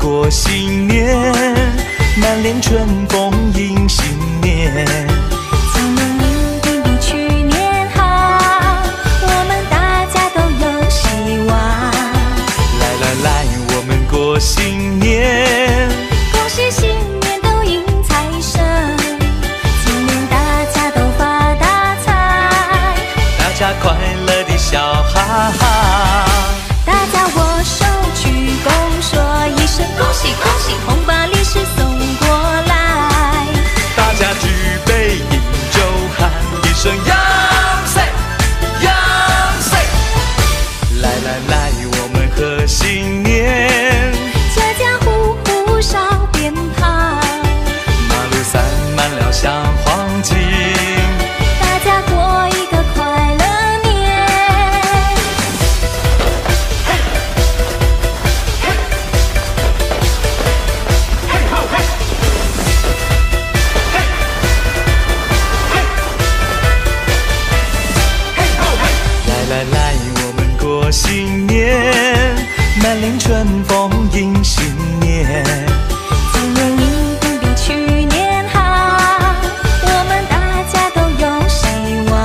过新年，满脸春风迎新年。今年一定比去年好，我们大家都有希望。来来来，我们过新年，恭喜新年都迎财神，今年大家都发大财，大家快乐的笑哈哈。大家握手鞠躬说一声恭喜恭喜，红包利是送过来。大家举杯饮酒，喊一声阳岁阳岁。来来来，我们贺新年，家家户户烧鞭炮，马路散满了像黄金。新年，满脸春风迎新年。今年一定比去年好，我们大家都有希望。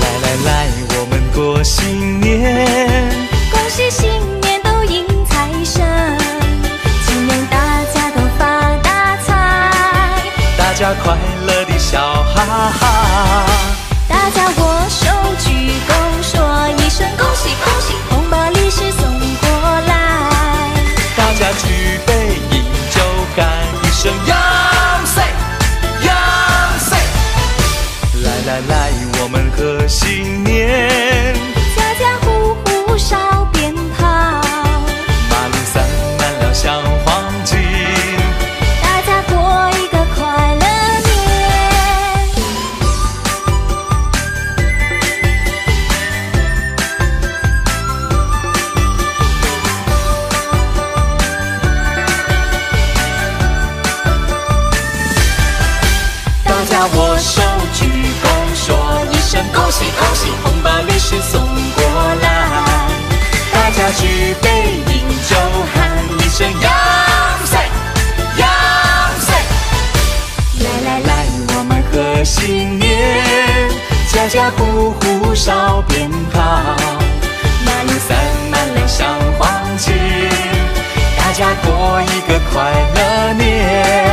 来来来，我们过新年，恭喜新年都迎财神，今年大家都发大财，大家快乐的笑哈哈。大家握手鞠躬声阳岁阳岁。来来来，我们贺新年，家家户户烧鞭炮，马路洒满了像大家握手鞠躬说一声恭喜恭喜，红包利是送过来。大家举杯饮酒，喊一声阳岁阳岁。来来来，我们贺新年，家家户户烧鞭炮，马路散满了小黄金，大家过一个快乐年